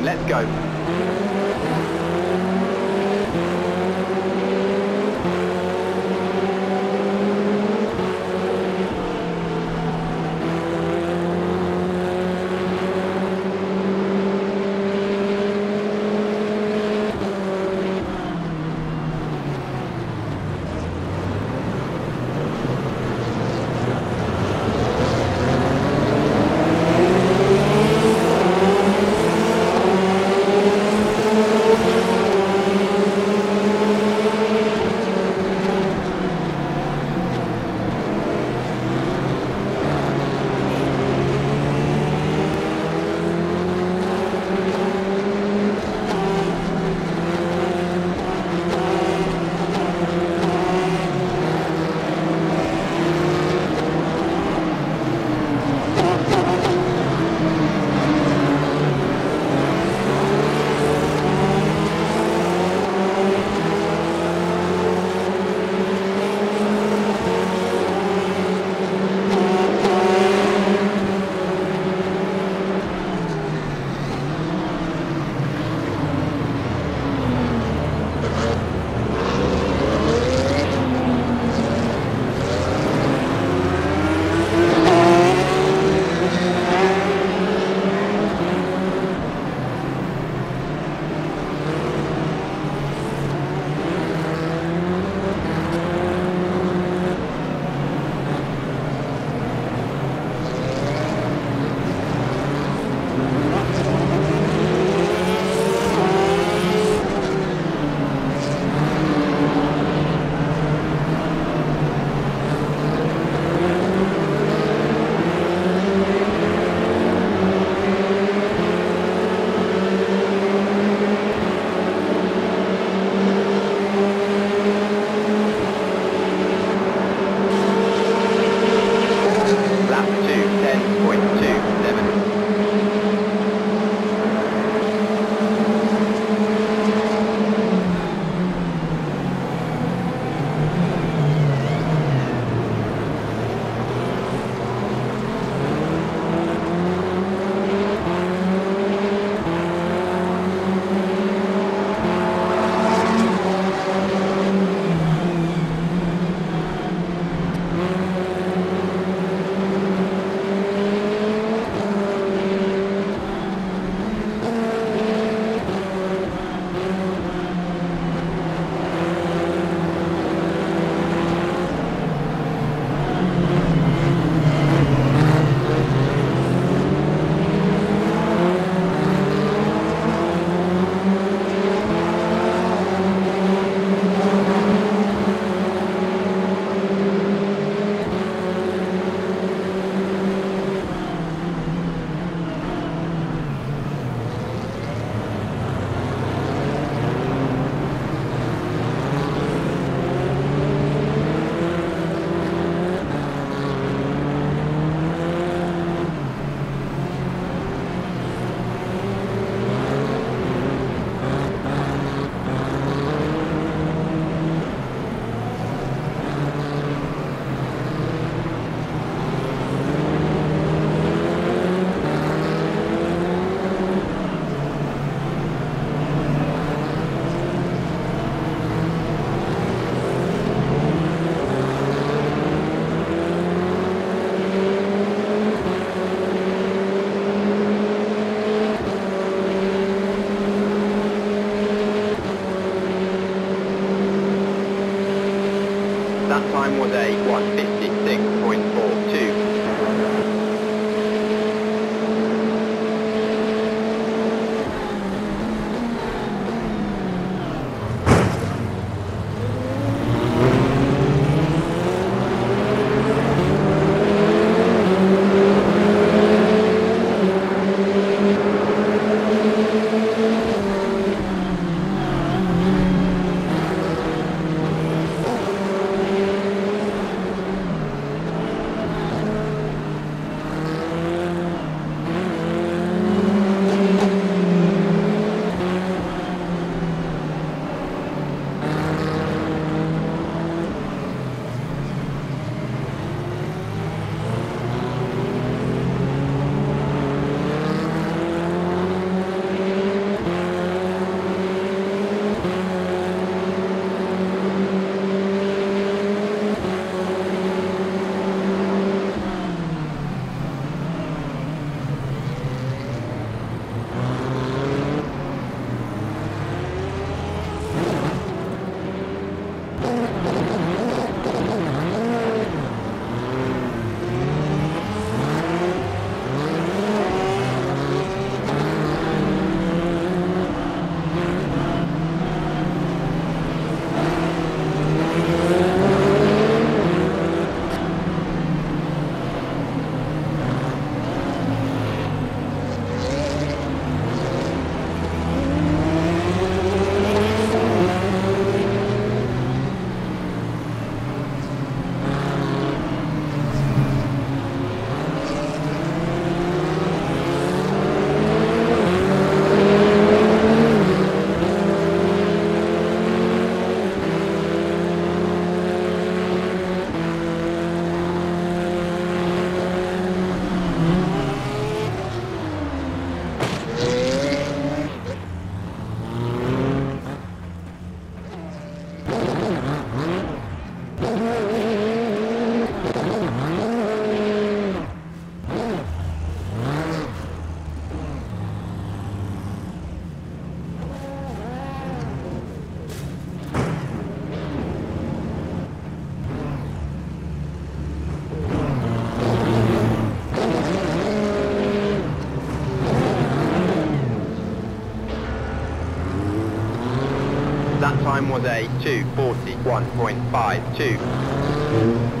Let's go. Time was a 241.52.